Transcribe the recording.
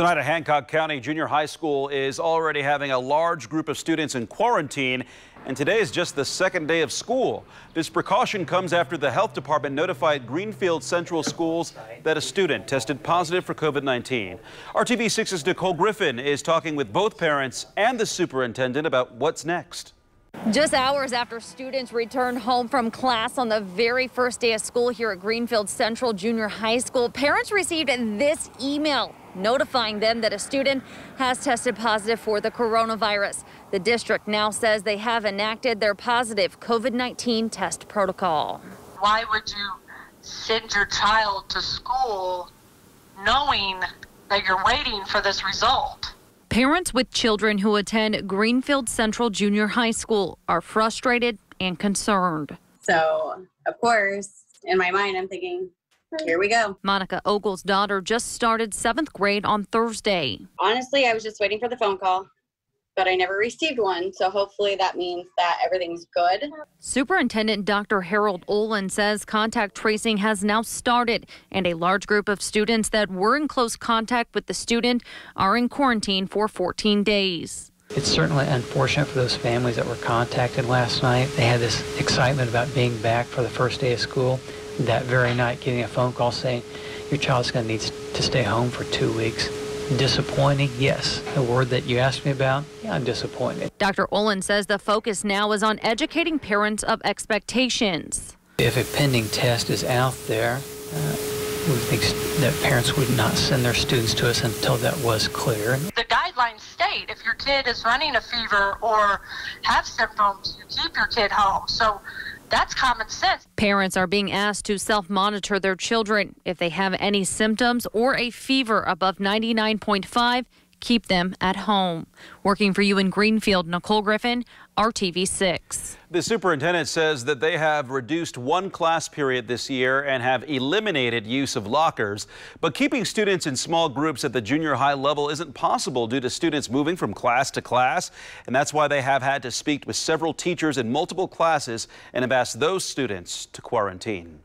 Tonight, a Hancock County Junior High School is already having a large group of students in quarantine, and today is just the second day of school. This precaution comes after the health department notified Greenfield Central Schools that a student tested positive for COVID-19. RTV6's Nicole Griffin is talking with both parents and the superintendent about what's next. Just hours after students returned home from class on the very first day of school here at Greenfield Central Junior High School, parents received this email notifying them that a student has tested positive for the coronavirus. The district now says they have enacted their positive COVID-19 test protocol. Why would you send your child to school knowing that you're waiting for this result? Parents with children who attend Greenfield Central Junior High School are frustrated and concerned. So, of course, in my mind, I'm thinking, here we go. Monica Ogle's daughter just started seventh grade on Thursday. Honestly, I was just waiting for the phone call, but I never received one. So hopefully that means that everything's good. Superintendent Dr. Harold Olin says contact tracing has now started, and a large group of students that were in close contact with the student are in quarantine for 14 days. It's certainly unfortunate for those families that were contacted last night. They had this excitement about being back for the first day of school that very night getting a phone call saying your child's going to need to stay home for two weeks. Disappointing, yes. The word that you asked me about, yeah, I'm disappointed. Dr. Olin says the focus now is on educating parents of expectations. If a pending test is out there, uh, we think that parents would not send their students to us until that was clear. The guidelines state if your kid is running a fever or have symptoms, you keep your kid home. So that's common sense. Parents are being asked to self monitor their children. If they have any symptoms or a fever above 99.5, keep them at home. Working for you in Greenfield, Nicole Griffin, RTV6. The superintendent says that they have reduced one class period this year and have eliminated use of lockers. But keeping students in small groups at the junior high level isn't possible due to students moving from class to class. And that's why they have had to speak with several teachers in multiple classes and have asked those students to quarantine.